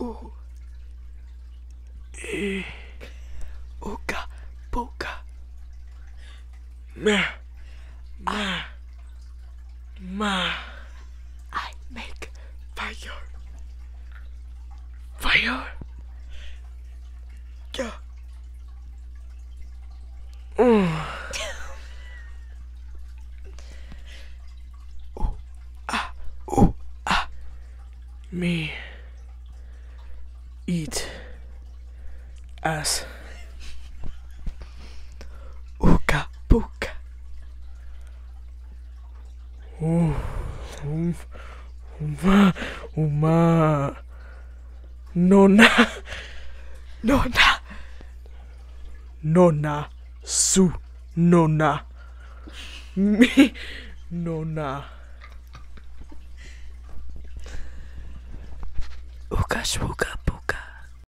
U E eh. Ooga booga. Ma. Ma. Ma. I make Fire. fire. Yeah. Mm. Ah. Ooh ah. Me. Eat. Ass. Ooga booga. Um, uma. Uma. Nona. Nona. Nona. Su. Nona. Me. Nona. Ooga swooga